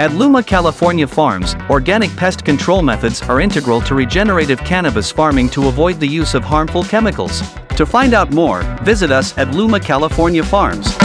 At Luma California Farms, organic pest control methods are integral to regenerative cannabis farming to avoid the use of harmful chemicals. To find out more, visit us at Luma California Farms.